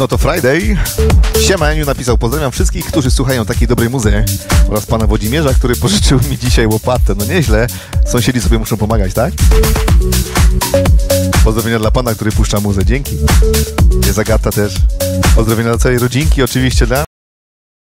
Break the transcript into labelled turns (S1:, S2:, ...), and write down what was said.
S1: No to Friday. Siema, Aniu napisał, pozdrawiam wszystkich, którzy słuchają takiej dobrej muzy oraz pana Włodzimierza, który pożyczył mi dzisiaj łopatę. No nieźle, sąsiedzi sobie muszą pomagać, tak? Pozdrowienia dla pana, który puszcza muzę, dzięki. Jest Agata też. Pozdrowienia dla całej rodzinki, oczywiście dla